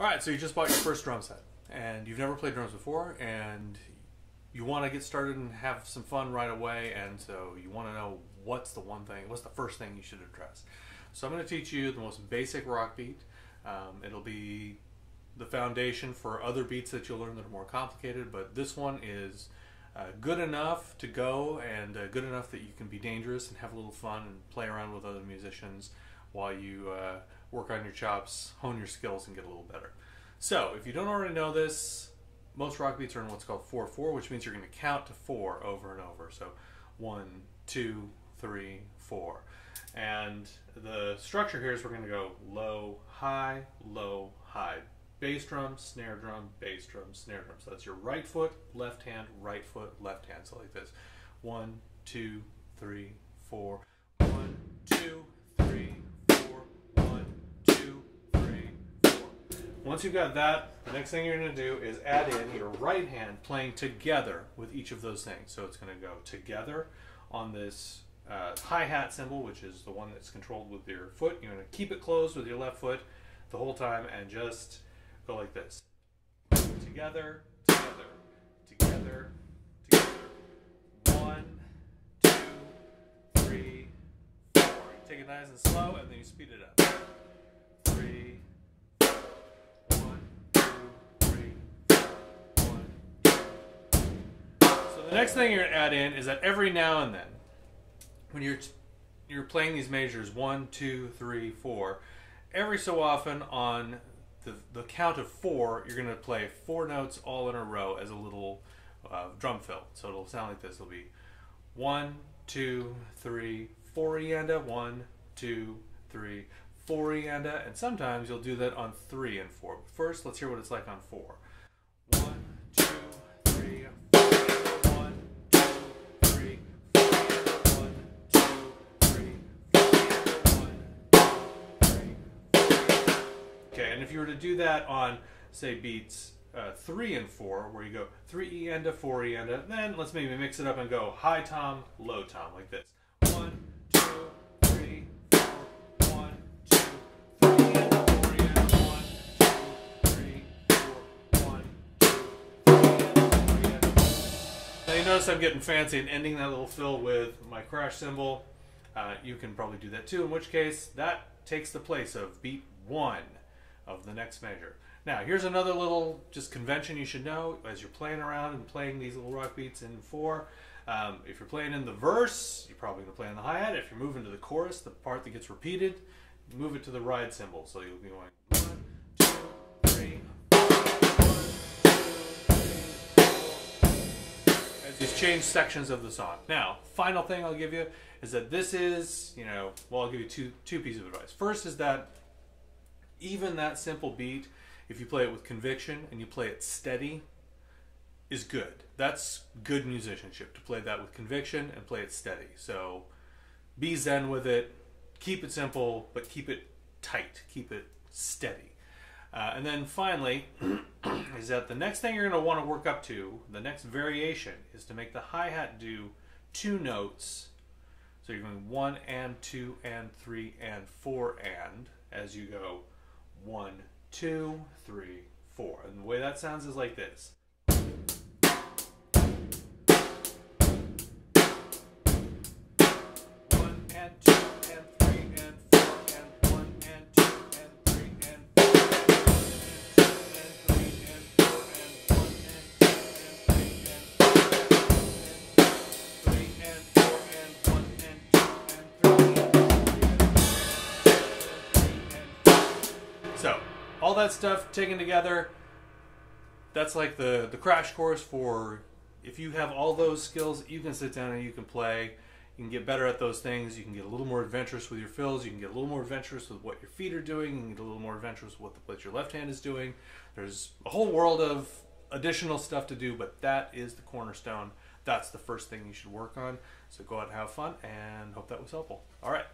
All right, so you just bought your first drum set, and you've never played drums before, and you want to get started and have some fun right away, and so you want to know what's the one thing, what's the first thing you should address. So I'm going to teach you the most basic rock beat. Um, it'll be the foundation for other beats that you'll learn that are more complicated, but this one is uh, good enough to go and uh, good enough that you can be dangerous and have a little fun and play around with other musicians while you uh, work on your chops, hone your skills, and get a little better. So, if you don't already know this, most rock beats are in what's called 4 4, which means you're going to count to 4 over and over. So, one, two, three, four. And the structure here is we're going to go low, high, low, high. Bass drum, snare drum, bass drum, snare drum. So that's your right foot, left hand, right foot, left hand. So like this. One, two, three, four. Once you've got that, the next thing you're going to do is add in your right hand playing together with each of those things. So it's going to go together on this uh, hi-hat cymbal, which is the one that's controlled with your foot. You're going to keep it closed with your left foot the whole time and just go like this. Together, together, together, together. One, two, three, four. Take it nice and slow and then you speed it up. The next thing you're to add in is that every now and then, when you're you're playing these measures one, two, three, four, every so often on the, the count of four, you're going to play four notes all in a row as a little uh, drum fill. So it'll sound like this. It'll be one, two, three, four ienda, one, two, three, four ienda, and sometimes you'll do that on three and four. But first, let's hear what it's like on four. One, Okay, and if you were to do that on, say, beats uh, three and four, where you go three E enda, four E enda, then let's maybe mix it up and go high tom, low tom, like this. One, two, three, four, one, two, three enda, four enda, one, two, three, four, one, two, three four. Now you notice I'm getting fancy and ending that little fill with my crash cymbal. Uh, you can probably do that too, in which case that takes the place of beat one of the next measure. Now, here's another little just convention you should know as you're playing around and playing these little rock beats in four. Um, if you're playing in the verse, you're probably going to play in the hi-hat. If you're moving to the chorus, the part that gets repeated, move it to the ride cymbal. So you'll be going one, two, three, as you change sections of the song. Now, final thing I'll give you is that this is, you know, well, I'll give you two two pieces of advice. First is that even that simple beat, if you play it with conviction and you play it steady, is good. That's good musicianship to play that with conviction and play it steady. So be zen with it, keep it simple, but keep it tight, keep it steady. Uh, and then finally, is that the next thing you're going to want to work up to, the next variation, is to make the hi hat do two notes. So you're going one and two and three and four and as you go one, two, three, four. And the way that sounds is like this. That stuff taken together, that's like the the crash course for if you have all those skills, you can sit down and you can play. You can get better at those things. You can get a little more adventurous with your fills. You can get a little more adventurous with what your feet are doing. You can get a little more adventurous with what what your left hand is doing. There's a whole world of additional stuff to do, but that is the cornerstone. That's the first thing you should work on. So go out and have fun and hope that was helpful. All right.